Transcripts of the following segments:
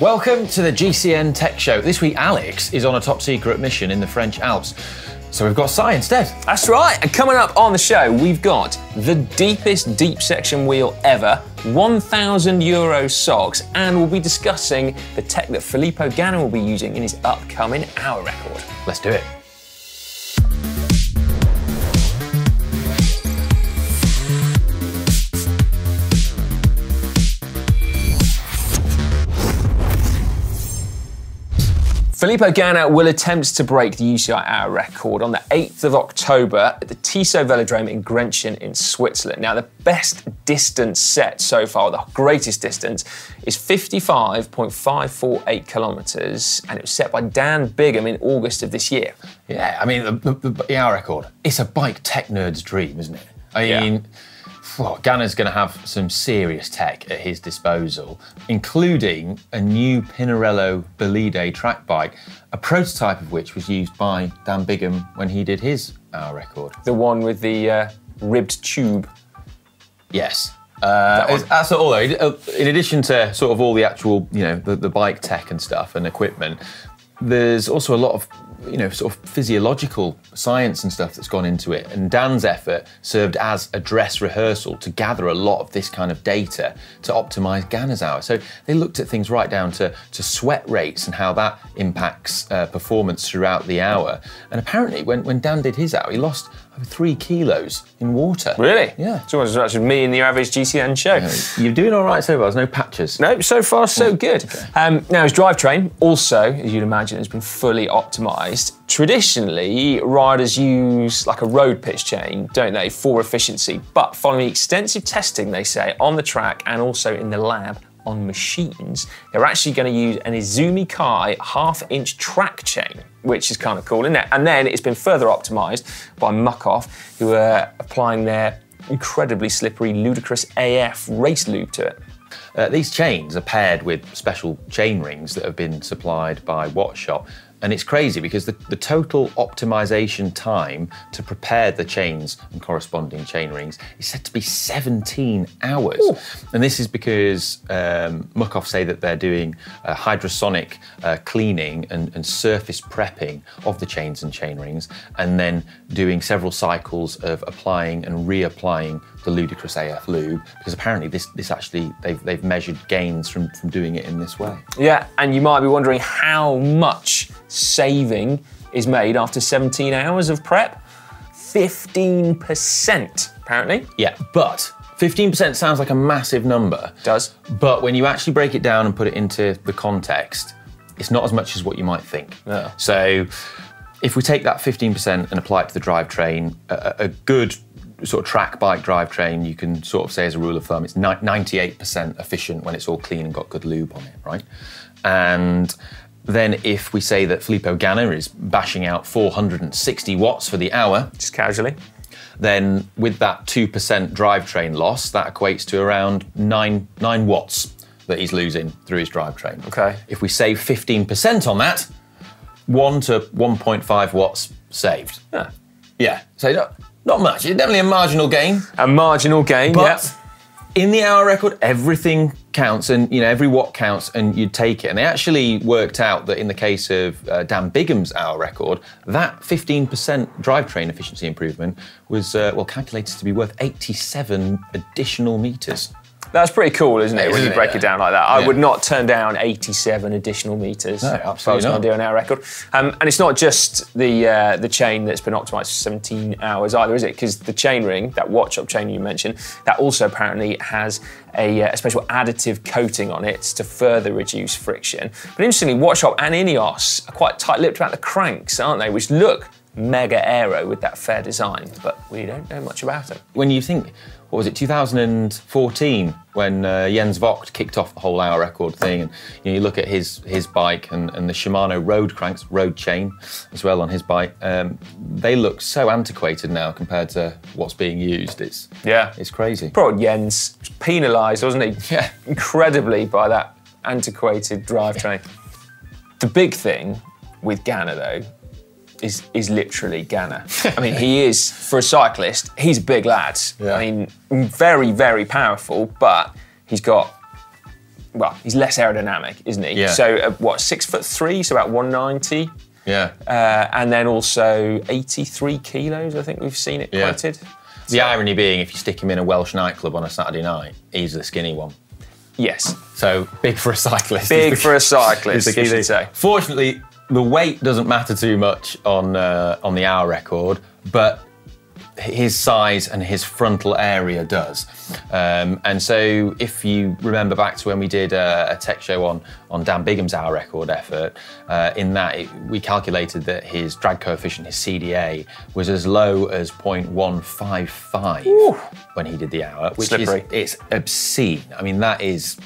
Welcome to the GCN Tech Show. This week, Alex is on a top secret mission in the French Alps. So we've got Si instead. That's right. And coming up on the show, we've got the deepest deep section wheel ever, 1,000 euro socks, and we'll be discussing the tech that Filippo Ganna will be using in his upcoming hour record. Let's do it. Filippo Ganna will attempt to break the UCI hour record on the 8th of October at the Tissot Velodrome in Grenchen in Switzerland. Now, the best distance set so far, the greatest distance, is 55.548 kilometres, and it was set by Dan Bigham in August of this year. Yeah, I mean, the, the, the hour record, it's a bike tech nerd's dream, isn't it? I Yeah. Well, Ganna's going to have some serious tech at his disposal, including a new Pinarello Bolide track bike, a prototype of which was used by Dan Bigham when he did his hour record. The one with the uh, ribbed tube. Yes. Uh, that's all. though. In addition to sort of all the actual, you know, the, the bike tech and stuff and equipment, there's also a lot of, you know, sort of physiological science and stuff that's gone into it. And Dan's effort served as a dress rehearsal to gather a lot of this kind of data to optimize Ganna's hour. So they looked at things right down to, to sweat rates and how that impacts uh, performance throughout the hour. And apparently, when, when Dan did his hour, he lost three kilos in water. Really? Yeah. It's almost as much as me in the average GCN show. You're doing all right so far. There's no patches. No, so far so good. Um, now his drivetrain also, as you'd imagine, has been fully optimised. Traditionally, riders use like a road pitch chain, don't they, for efficiency. But following extensive testing, they say, on the track and also in the lab on machines, they're actually going to use an Izumi Kai half-inch track chain, which is kind of cool, isn't it? And then it's been further optimised by Muc-Off, who are applying their incredibly slippery, ludicrous AF race lube to it. Uh, these chains are paired with special chain rings that have been supplied by Wattshop. And it's crazy because the, the total optimization time to prepare the chains and corresponding chain rings is said to be 17 hours. And this is because um, Muc-Off say that they're doing uh, hydrosonic uh, cleaning and, and surface prepping of the chains and chain rings, and then doing several cycles of applying and reapplying the ludicrous AF lube because apparently this this actually they've they've measured gains from from doing it in this way. Yeah, and you might be wondering how much saving is made after 17 hours of prep. 15%, apparently. Yeah, but 15% sounds like a massive number. Does. But when you actually break it down and put it into the context, it's not as much as what you might think. Yeah. So if we take that 15% and apply it to the drivetrain, a, a good sort of track bike drivetrain, you can sort of say as a rule of thumb, it's 98% efficient when it's all clean and got good lube on it, right? And then if we say that Filippo Ganna is bashing out 460 watts for the hour, Just casually. then with that 2% drivetrain loss, that equates to around 9, 9 watts that he's losing through his drivetrain. Okay. If we save 15% on that, 1 to 1.5 watts saved. Yeah. Yeah, so not, much. It's definitely a marginal gain, A marginal gain, but yeah. in the hour record, everything counts, and you know every watt counts, and you take it. And they actually worked out that in the case of uh, Dan Bigham's hour record, that 15% drivetrain efficiency improvement was uh, well calculated to be worth 87 additional meters. That's pretty cool, isn't it, It is, when you isn't it? break it down like that? I would not turn down 87 additional meters. No, if I was going to do an hour record. Um, and it's not just the uh, the chain that's been optimized for 17 hours either, is it? Because the chain ring, that WattShop chain you mentioned, that also apparently has a, uh, a special additive coating on it to further reduce friction. But interestingly, WattShop and Ineos are quite tight-lipped about the cranks, aren't they? Which look mega aero with that fair design, but we don't know much about them. When you think, what was it, 2014, when uh, Jens Voigt kicked off the whole hour record thing, and you, know, you look at his his bike and, and the Shimano road cranks, road chain as well on his bike, um, they look so antiquated now compared to what's being used. It's Yeah. it's crazy. Poor Jens penalised, wasn't he? Yeah. Incredibly by that antiquated drivetrain. the big thing with Ganna, though, is is literally Ganna. I mean, he is for a cyclist. He's a big lad. Yeah. I mean, very very powerful, but he's got well, he's less aerodynamic, isn't he? Yeah. So uh, what, six foot three, so about 190, Yeah. uh, and then also 83 kilos. I think we've seen it Yeah. quoted. the irony being, if you stick him in a Welsh nightclub on a Saturday night, he's the skinny one. Yes, So big for a cyclist. big the- for a is cyclist, the we key should thing. say. Fortunately, the weight doesn't matter too much on uh, on the hour record, but his size and his frontal area does. Um, and so, if you remember back to when we did a, a tech show on on Dan Bigham's hour record effort, uh, in that it, we calculated that his drag coefficient, his CDA, was as low as 0.155 when he did the hour, which Slippery. is it's obscene. I mean, that is uh,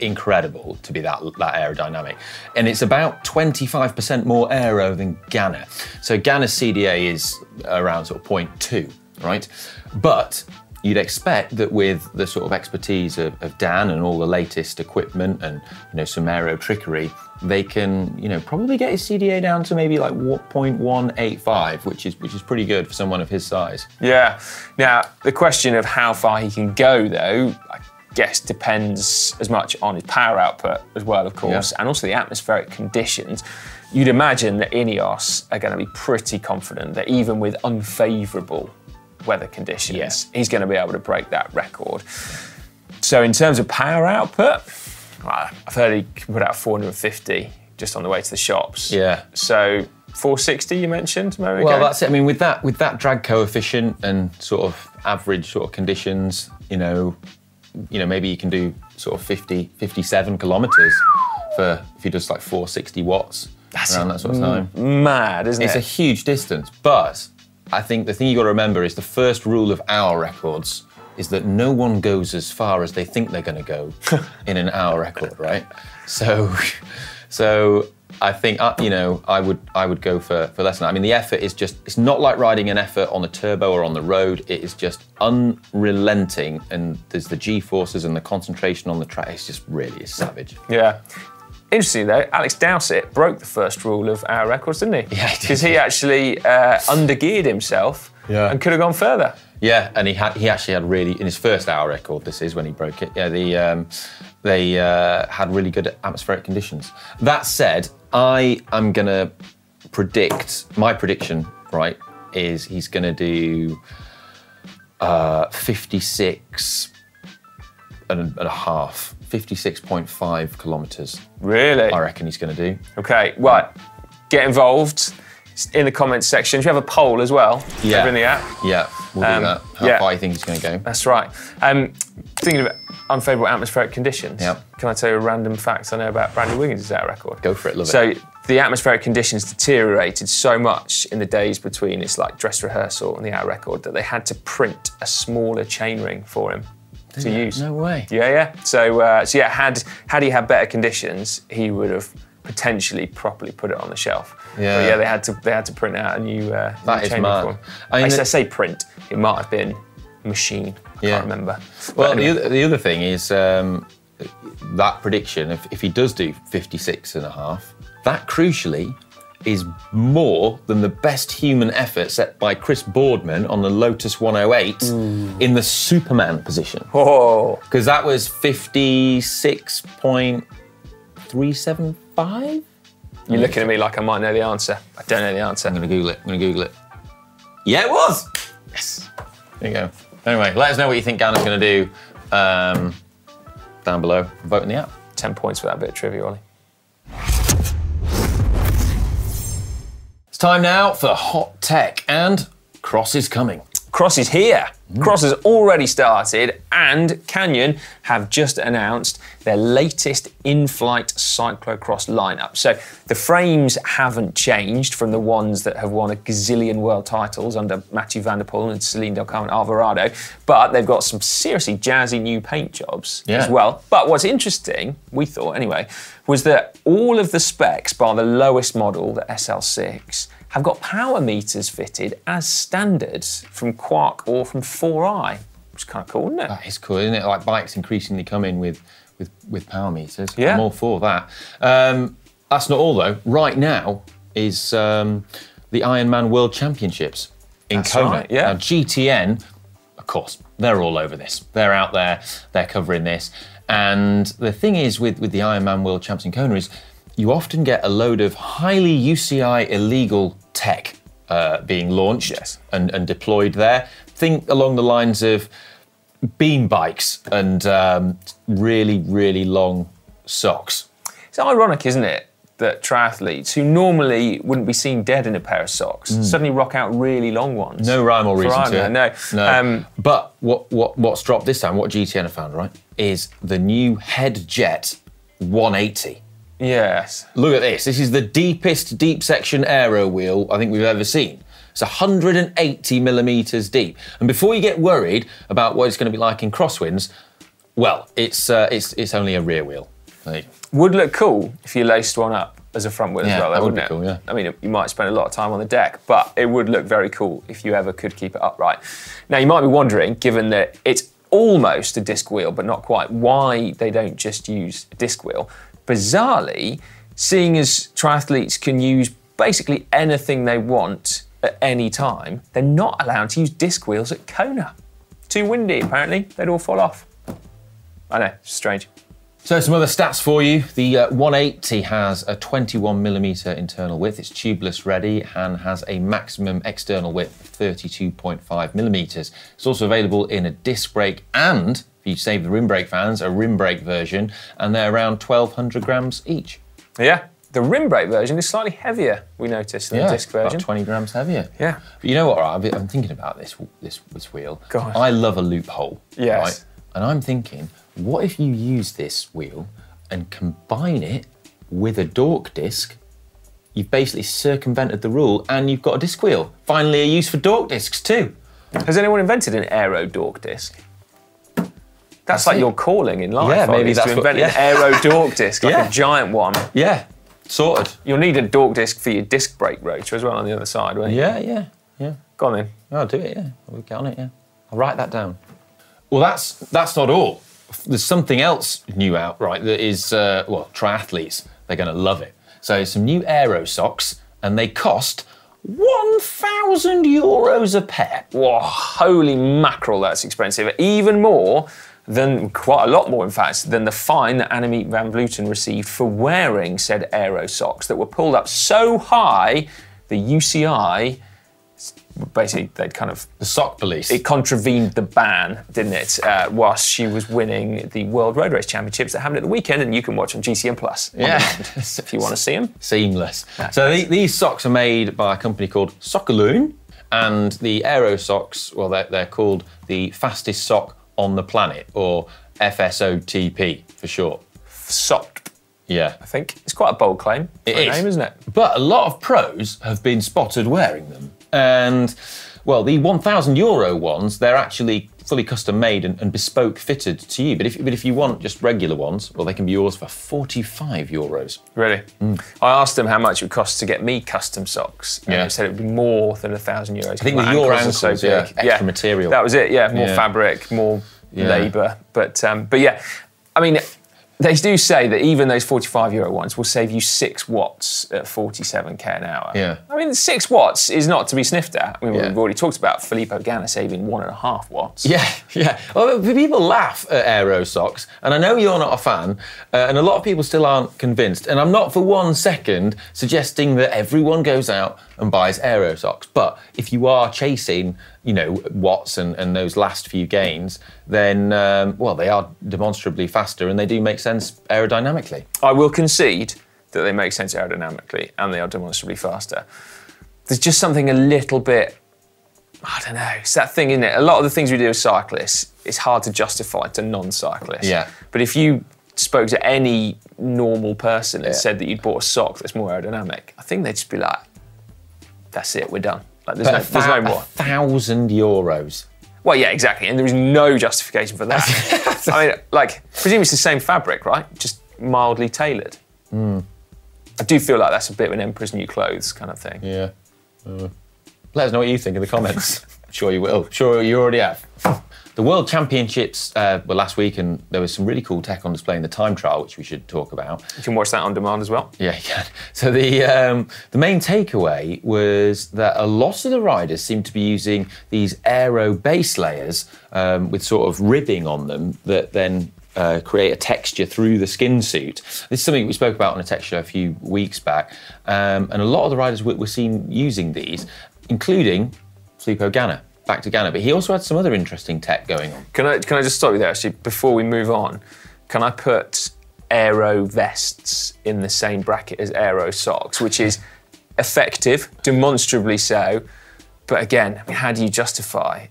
incredible to be that that aerodynamic, and it's about 25% more aero than Ganna. So Ganna's CDA is around sort of 0.2, right? But you'd expect that with the sort of expertise of, of Dan and all the latest equipment and you know some aero trickery, they can you know probably get his CDA down to maybe like 0.185, which is which is pretty good for someone of his size. Yeah. Now, the question of how far he can go, though, I guess depends as much on his power output as well, of course, Yeah. and also the atmospheric conditions. You'd imagine that Ineos are going to be pretty confident that even with unfavourable weather conditions, Yeah. he's going to be able to break that record. So, in terms of power output, I've heard he can put out 450 just on the way to the shops. Yeah. So, 460 you mentioned, Well, ago? that's it. I mean, with that with that drag coefficient and sort of average sort of conditions, you know, you know, maybe you can do sort of 50, 57 kilometers for if he does like 460 watts around that sort of time. mad, isn't It's it? It's a huge distance, but I think the thing you got to remember is the first rule of hour records is that no one goes as far as they think they're going to go in an hour record, right? So, so I think uh, you know I would I would go for for less than that. I mean, the effort is just it's not like riding an effort on the turbo or on the road. It is just unrelenting, and there's the G forces and the concentration on the track. It's just really is savage. Yeah. Interesting though, Alex Dowsett broke the first rule of hour records, didn't he? Yeah, he did. Because he actually uh, undergeared himself Yeah. and could have gone further. Yeah, and he had he actually had really in his first hour record. This is when he broke it. Yeah, the um, they uh, had really good atmospheric conditions. That said, I am gonna predict my prediction. Right, is he's gonna do uh, 56 and a, and a half, 56.5 kilometers. Really? I reckon he's gonna do. Okay, right. Get involved in the comments section. Do you have a poll as well? Yeah. Over in the app? Yeah, we'll Um, do that. How yeah. far you think he's gonna go? That's right. Um, thinking of unfavourable atmospheric conditions, Yep. can I tell you a random fact I know about Bradley Wiggins' hour record? Go for it, love it. so the atmospheric conditions deteriorated so much in the days between its like dress rehearsal and the hour record that they had to print a smaller chainring for him to use. No way. Yeah, yeah. So, uh, so yeah, had had he had better conditions, he would have potentially properly put it on the shelf. Yeah. But yeah, they had to they had to print out a new. Uh, That new is mad. I mean, I, the- say print. It might have been machine. Yeah. can't remember. Well, But the, other, the other thing is um, that prediction, if, if he does do 56 and a half, that crucially is more than the best human effort set by Chris Boardman on the Lotus 108 in the Superman position. Oh, Because that was 56.375? you're looking at me like I might know the answer. I don't know the answer. I'm going to Google it. I'm going to Google it. Yeah, it was. Yes. There you go. Anyway, let us know what you think Ganna's going to do um, down below. Vote in the app. Ten points for that bit of trivia, Ollie. It's time now for hot tech, and Cross is coming. Cross is here. Mm. Cross has already started, and Canyon have just announced their latest Inflite cyclocross lineup. So the frames haven't changed from the ones that have won a gazillion world titles under Mathieu Van Der Poel and Ceylin Del Carmen Alvarado, but they've got some seriously jazzy new paint jobs Yeah. as well. But what's interesting, we thought anyway, was that all of the specs, bar the lowest model, the SL6, have got power meters fitted as standard from Quarq or from 4iiii, which is kind of cool, isn't it? That is cool, isn't it? Like bikes increasingly come in with with, with power meters. Yeah. I'm all for that. Um, that's not all though. Right now is um, the Ironman World Championships in That's Kona. right, yeah. Now, GTN, of course, they're all over this. They're out there. They're covering this. And the thing is with, with the Ironman World Champs in Kona is you often get a load of highly UCI illegal tech uh, being launched Yes. and, and deployed there. Think along the lines of beam bikes and um, really, really long socks. It's ironic, isn't it, that triathletes who normally wouldn't be seen dead in a pair of socks suddenly rock out really long ones. No rhyme or reason to it. no. no. Um, but what, what what's dropped this time? What GTN have found right is the new Hed Jet 180. Yes. Look at this. This is the deepest deep section aero wheel I think we've ever seen. It's 180 millimeters deep. And before you get worried about what it's going to be like in crosswinds, well, it's uh, it's it's only a rear wheel. Go. Would look cool if you laced one up as a front wheel Yeah, as well, though, would wouldn't be it? cool, yeah. I mean, you might spend a lot of time on the deck, but it would look very cool if you ever could keep it upright. Now, you might be wondering, given that it's almost a disc wheel, but not quite, why they don't just use a disc wheel. Bizarrely, seeing as triathletes can use basically anything they want at any time, they're not allowed to use disc wheels at Kona. Too windy, apparently. They'd all fall off. I know, strange. So some other stats for you. The uh, 180 has a 21 millimeter internal width. It's tubeless ready and has a maximum external width of 32.5 millimeters. It's also available in a disc brake and, if you save the rim brake fans, a rim brake version, and they're around 1,200 grams each. Yeah. The rim brake version is slightly heavier, we noticed, than the disc about version. 20 grams heavier. Yeah. But you know what? Been- I'm thinking about this this this wheel. Go on. I love a loophole. Yes. Right? And I'm thinking, what if you use this wheel and combine it with a dork disc? You've basically circumvented the rule, and you've got a disc wheel. Finally, a use for dork discs too. Has anyone invented an aero dork disc? That's, like it. your calling in life. Yeah, Ollie, maybe is that's to what- invent yeah. an aero dork disc, like Yeah. a giant one. Yeah, sorted. You'll need a dork disc for your disc brake rotor as well on the other side, won't you? Yeah, yeah, yeah. Go on then. I'll do it. Yeah, we'll get on it. Yeah, I'll write that down. Well, that's that's not all. There's something else new out, right? That is uh, well, triathletes they're going to love it. So some new aero socks, and they cost one thousand euros a pair. Whoa, holy mackerel, that's expensive. Even more than, quite a lot more in fact, than the fine that Annemiek van Vleuten received for wearing said aero socks that were pulled up so high, the UCI, basically, they'd kind of The sock police. it contravened the ban, didn't it? Uh, whilst she was winning the World Road Race Championships that happened at the weekend, and you can watch on GCN Plus. Yeah. if you want to see them. seamless. so the, these socks are made by a company called Sockeloen, and the Aero socks, well, they're, they're called the fastest sock on the planet, or FSOTP for short. Sock, Yeah. I think it's quite a bold claim. It is. name, isn't it? But a lot of pros have been spotted wearing them. And, well, the 1,000 euro ones, they're actually fully custom made and, and bespoke fitted to you. But if, but if you want just regular ones, well, they can be yours for 45 euros. Really? I asked them how much it would cost to get me custom socks. And Yeah. they said it would be more than a thousand euros. I think with your ankles, yeah, extra material. That was it. Yeah, more Yeah. fabric, more Yeah. labour. But um, but yeah, I mean. They do say that even those 45 euro ones will save you six watts at 47k an hour. Yeah. I mean, six watts is not to be sniffed at. I mean, Yeah. we've already talked about Filippo Ganna saving one and a half watts. Yeah, yeah. Well, people laugh at aero socks, and I know you're not a fan, uh, and a lot of people still aren't convinced. And I'm not for one second suggesting that everyone goes out and buys aero socks. But if you are chasing, you know, watts and, and those last few gains, then um, well, they are demonstrably faster, and they do make sense aerodynamically. I will concede that they make sense aerodynamically and they are demonstrably faster. There's just something a little bit, I don't know, it's that thing, isn't it? A lot of the things we do as cyclists, it's hard to justify to non cyclists. Yeah. But if you spoke to any normal person and Yeah. said that you'd bought a sock that's more aerodynamic, I think they'd just be like, that's it, we're done. Like, there's, no, there's no more. a thousand euros. Well, yeah, exactly. And there is no justification for that. I mean, like, presume it's the same fabric, right? Just mildly tailored. Hmm. I do feel like that's a bit of an Emperor's New Clothes kind of thing. Yeah. Uh, let us know what you think in the comments. I'm sure you will. Sure you already have. The World Championships uh, were last week, and there was some really cool tech on display in the time trial, which we should talk about. You can watch that on demand as well. Yeah, you can. So the um, the main takeaway was that a lot of the riders seem to be using these aero base layers um, with sort of ribbing on them that then uh, create a texture through the skin suit. This is something we spoke about on a tech show a few weeks back, um, and a lot of the riders were, were seen using these, including Filippo Ganna. Back to Ganna, but he also had some other interesting tech going on. Can I can I just stop you there actually before we move on? Can I put aero vests in the same bracket as aero socks, which is effective, demonstrably so, but again, I mean, how do you justify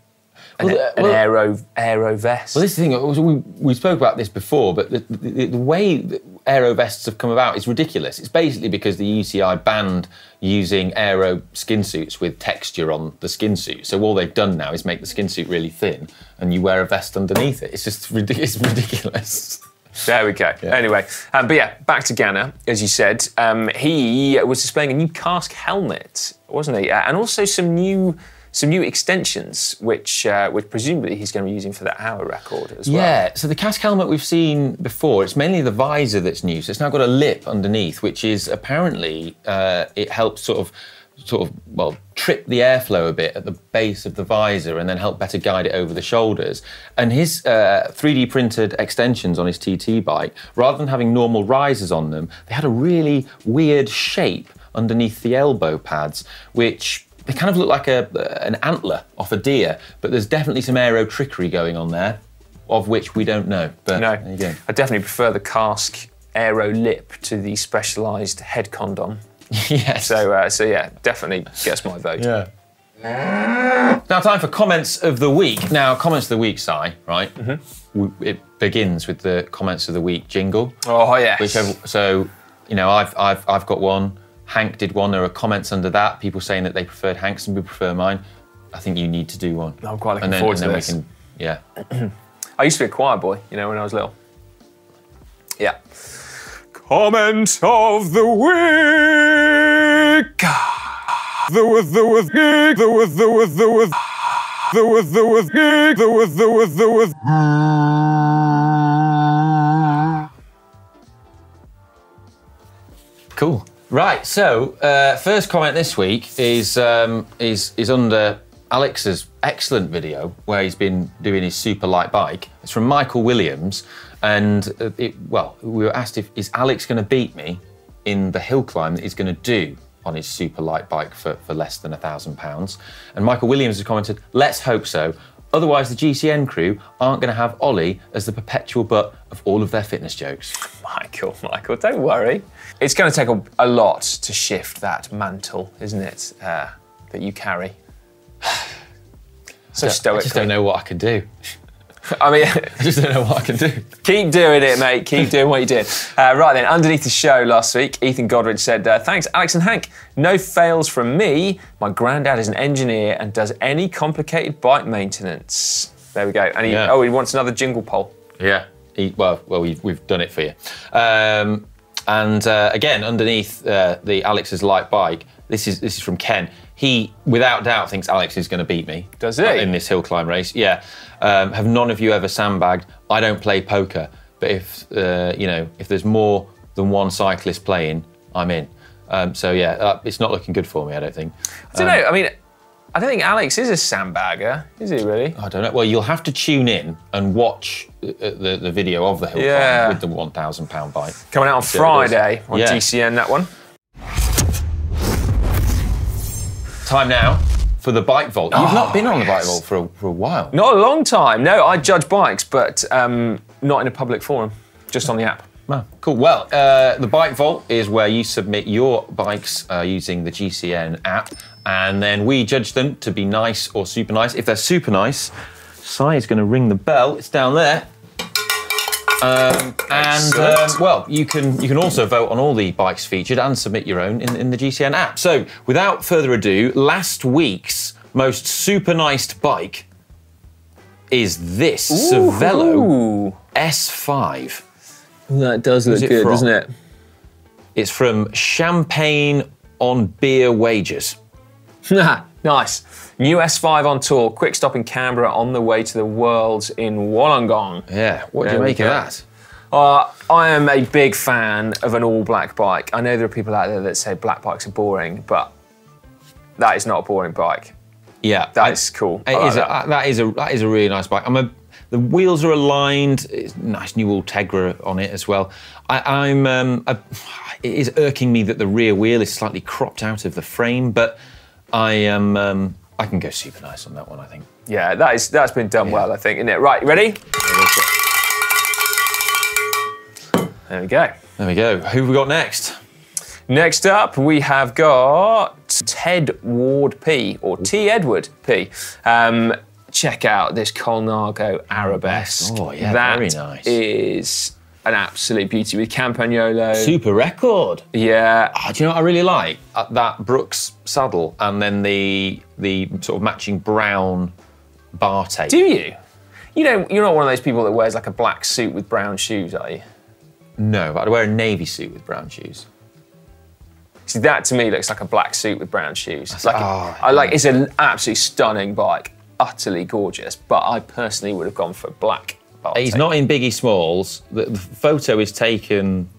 an, Well, an well- aero aero vest? Well, this is the thing. We, we spoke about this before, but the, the, the way that aero vests have come about is ridiculous. It's basically because the UCI banned using aero skin suits with texture on the skin suit. So all they've done now is make the skin suit really thin, and you wear a vest underneath it. It's just it's ridiculous. There we go. Anyway, um, but yeah, back to Ganna, as you said. Um, he was displaying a new Kask helmet, wasn't he? Uh, and also some new some new extensions, which uh, which presumably he's going to be using for that hour record as well. Yeah, so the Kask helmet we've seen before, it's mainly the visor that's new. So it's now got a lip underneath, which is apparently uh, it helps sort of sort of well trip the airflow a bit at the base of the visor and then help better guide it over the shoulders. And his uh, 3D printed extensions on his TT bike, rather than having normal risers on them, they had a really weird shape underneath the elbow pads, which they kind of look like a, an antler off a deer, but there's definitely some aero trickery going on there, of which we don't know. But No, there you go. I definitely prefer the Kask aero lip to the specialised head condom. yes. So, uh, so yeah, definitely gets my vote. yeah. Now, time for comments of the week. Now, comments of the week, Si, right? Mm-hmm. It begins with the comments of the week jingle. Oh yes. Whichever, so, you know, I've, I've, I've got one. Hank did one. There are comments under that. People saying that they preferred Hank's and we prefer mine. I think you need to do one. I'm quite looking and then, forward and to this. can, yeah. I used to be a choir boy, you know, when I was little. Yeah. Comment of the week. The with the with geek, the with the with the with the with the with geek, the with the with the with. Cool. Right. So, uh, first comment this week is um, is is under Alex's excellent video where he's been doing his super light bike. It's from Michael Williams, and uh, it, well, we were asked if is Alex going to beat me in the hill climb that he's going to do on his super light bike for, for less than a thousand pounds. And Michael Williams has commented, "Let's hope so." Otherwise, the GCN crew aren't going to have Ollie as the perpetual butt of all of their fitness jokes. Michael, Michael, don't worry. It's going to take a, a lot to shift that mantle, isn't it, uh, that you carry? So I stoically. just don't know what I can do. I mean, I just don't know what I can do. Keep doing it, mate. Keep doing what you did. Uh, right then, underneath the show last week, Ethan Godridge said, uh, Thanks, Alex and Hank. No fails from me. My granddad is an engineer and does any complicated bike maintenance. There we go. And he, Yeah. oh, he wants another jingle poll. Yeah. He, well, well, we've, we've done it for you. Um, and uh, again, underneath uh, the Alex's light bike, this is this is from Ken. He, without doubt, thinks Alex is going to beat me. Does he? In this hill climb race, yeah. Um, have none of you ever sandbagged? I don't play poker, but if uh, you know, if there's more than one cyclist playing, I'm in. Um, so yeah, uh, it's not looking good for me. I don't think. I don't know. I mean, I don't think Alex is a sandbagger, is he really? I don't know. Well, you'll have to tune in and watch uh, the, the video of the hill Yeah. climb with the one thousand pound bike. Coming out on. Friday on Yeah. GCN, that one. Time now for the bike vault. You've not been on the bike vault for a, for a while. Not a long time. No, I judge bikes, but um, not in a public forum, just on the app. Wow, cool. Well, uh, the Bike Vault is where you submit your bikes uh, using the GCN app, and then we judge them to be nice or super nice. If they're super nice, Si is going to ring the bell. It's down there. Um, and um, well, you can you can also vote on all the bikes featured and submit your own in, in the GCN app. So, without further ado, last week's most super nice bike is this Cervelo S5. That does look good, from? doesn't it? It's from Champagne on Beer Wages. nice. New S5 on tour, quick stop in Canberra on the way to the Worlds in Wollongong. Yeah, what do There you make of that? Uh, I am a big fan of an all black bike. I know there are people out there that say black bikes are boring, but that is not a boring bike. Yeah, That is cool. It like is a- that. that is a that is a really nice bike. I'm a The wheels are aligned. It's nice new Ultegra on it as well. I, I'm. Um, it is irking me that the rear wheel is slightly cropped out of the frame, but I am. Um, I can go super nice on that one. I think. Yeah, that is that's been done well, I think, isn't it? Right, ready? There we go. There we go. Who have we got next? Next up, we have got Ted Ward P or T Edward P. Um, check out this Colnago Arabesque. Oh, yeah, That very nice. is an absolute beauty with Campagnolo. Super record. Yeah, Ah, do you know what I really like? Uh, that Brooks saddle and then the the sort of matching brown bar tape. do you? You know, you're not one of those people that wears like a black suit with brown shoes, are you? no, but I'd wear a navy suit with brown shoes. See, that to me looks like a black suit with brown shoes. like, oh, I like. It's an absolutely stunning bike, utterly gorgeous. But I personally would have gone for black. Bar He's tape. not in Biggie Smalls. The, the photo is taken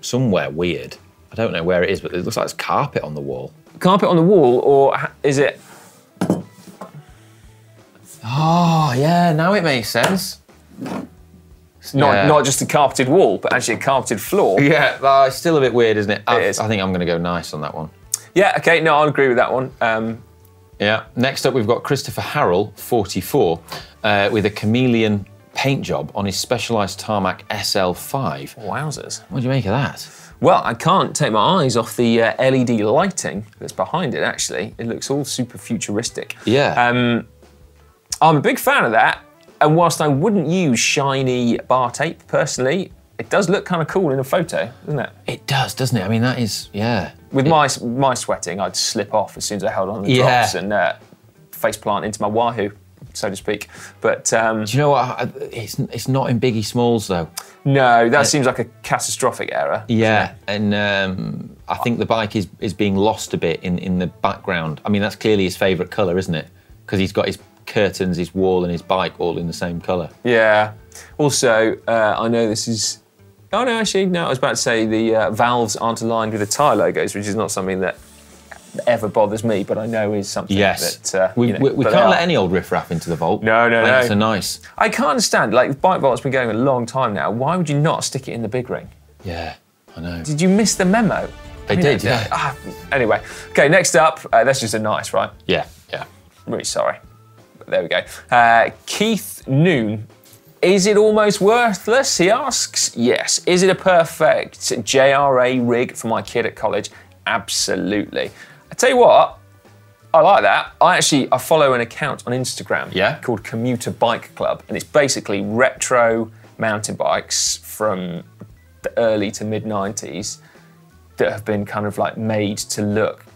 somewhere weird. I don't know where it is, but it looks like it's carpet on the wall. carpet on the wall, or is it? Oh, yeah, now it makes sense. Not, Yeah. not just a carpeted wall, but actually a carpeted floor. Yeah, uh, it's still a bit weird, isn't it? I, is. I think I'm going to go nice on that one. Yeah, okay, no, I'll agree with that one. Um, Yeah. Next up, we've got Christopher Harrell, 44, uh, with a chameleon paint job on his Specialized Tarmac SL5. wowzers. What do you make of that? Well, I can't take my eyes off the uh, LED lighting that's behind it, actually. It looks all super futuristic. Yeah. Um, I'm a big fan of that. And whilst I wouldn't use shiny bar tape personally, it does look kind of cool in a photo, doesn't it? it does, doesn't it? I mean, that is, yeah. With my my sweating, I'd slip off as soon as I held on the Yeah. drops and uh, face plant into my wahoo, so to speak. But um, Do you know what? It's, it's not in Biggie Smalls, though. no, that seems like a catastrophic error. Yeah, and um, I think the bike is, is being lost a bit in, in the background. I mean, that's clearly his favourite colour, isn't it? Because he's got his curtains, his wall, and his bike all in the same colour. Yeah. Also, uh, I know this is. Oh no, actually, no. I was about to say the uh, valves aren't aligned with the tyre logos, which is not something that ever bothers me, but I know is something Yes, that uh, we, you know, we, we can't let any old riffraff into the vault. No, no, no. That's a nice. I can't understand. Like Bike Vault's been going a long time now. Why would you not stick it in the big ring? Yeah, I know. Did you miss the memo? They did, yeah. Ah, anyway, okay. Next up, uh, that's just a nice, right? Yeah, yeah. Really sorry. But there we go. Uh, Keith Noon. Is it almost worthless? He asks. Yes. Is it a perfect JRA rig for my kid at college? Absolutely. I tell you what, I like that. I actually I follow an account on Instagram Yeah? called Commuter Bike Club, and it's basically retro mountain bikes from the early to mid 90s that have been kind of like made to look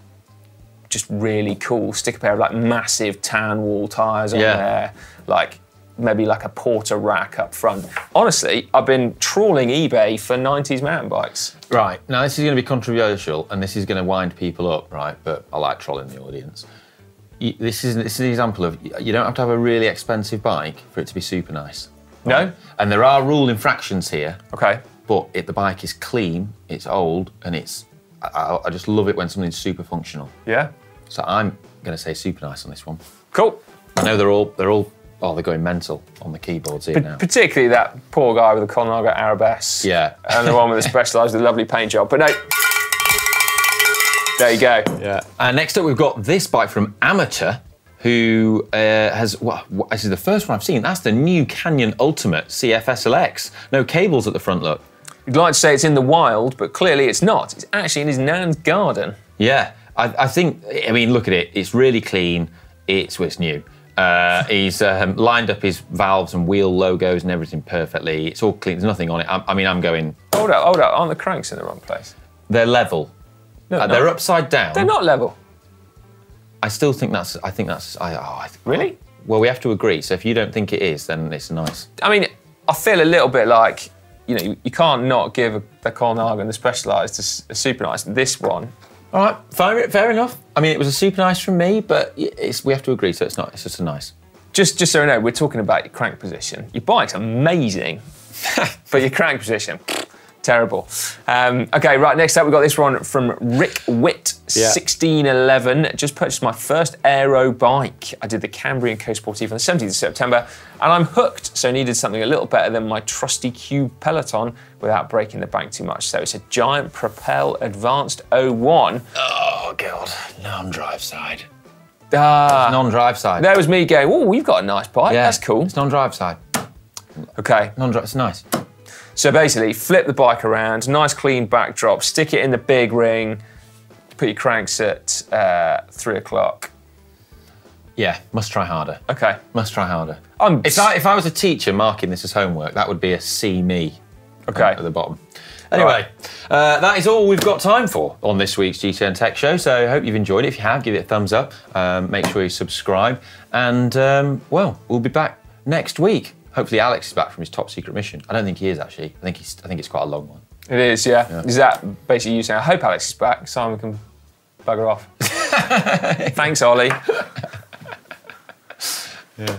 just really cool. Stick a pair of like massive tan wall tires on Yeah. there, like maybe like a porter rack up front. Honestly, I've been trawling eBay for 90s mountain bikes. Right, now this is going to be controversial and this is going to wind people up, right? But I like trolling the audience. You, this, is, this is an example of you don't have to have a really expensive bike for it to be super nice. No? And there are rule infractions here, Okay. but it, the bike is clean, it's old, and it's. I, I- I just love it when something's super functional. Yeah. So I'm going to say super nice on this one. Cool. I know they're all they're all oh they're going mental on the keyboards here now. Particularly that poor guy with the Colnago Arabesque. Yeah. And the one with the specialised, the lovely paint job. But no. There you go. Yeah. Uh, next up, we've got this bike from Amateur, who uh, has. Well, wh- this is the first one I've seen. That's the new Canyon Ultimate CFSLX. No cables at the front. Look. You'd like to say it's in the wild, but clearly it's not. It's actually in his nan's garden. Yeah. I, I think. I mean, look at it. It's really clean. It's well, it's new. Uh, he's um, lined up his valves and wheel logos and everything perfectly. It's all clean. There's nothing on it. I, I mean, I'm going. Hold up, hold up. Aren't the cranks in the wrong place? They're level. No, Uh, they're upside down. They're not level. I still think that's. I think that's. I, oh, I, Really? Well, we have to agree. So if you don't think it is, then it's nice. I mean, I feel a little bit like, you know, you, you can't not give a, the Colnago and the Specialised a, a super nice. This one, All right, fair, fair enough. I mean, it was a super nice from me, but we have to agree. So it's not. It's just a nice. just just so you know, we're talking about your crank position. Your bike's amazing, but your crank position, Terrible. Um, okay, right. Next up, we've got this one from Rick Witt, Yeah. 1611. Just purchased my first aero bike. I did the Cambrian Co Sportive on the 17th of September, and I'm hooked. So needed something a little better than my trusty Cube Peloton without breaking the bank too much. So it's a Giant Propel Advanced 01. Oh god, non-drive side. Ah, Non-drive side. there was me going. Oh, you've got a nice bike. yeah, That's cool. It's non-drive side. Okay, Non-drive. It's nice. So basically, flip the bike around, nice clean backdrop, stick it in the big ring, put your cranks at uh, three o'clock. Yeah, must try harder. Okay. Must try harder. I'm If I, if I was a teacher marking this as homework, that would be a C me. Okay. At the bottom. Anyway, uh, that is all we've got time for on this week's GTN Tech Show. So I hope you've enjoyed it. If you have, give it a thumbs up. Um, make sure you subscribe. And, um, well, we'll be back next week. Hopefully, Alex is back from his top secret mission. I don't think he is, actually. I think, he's, I think it's quite a long one. It is, yeah. Is that basically you saying, I hope Alex is back, Simon can bugger off? Thanks, Ollie. Yeah.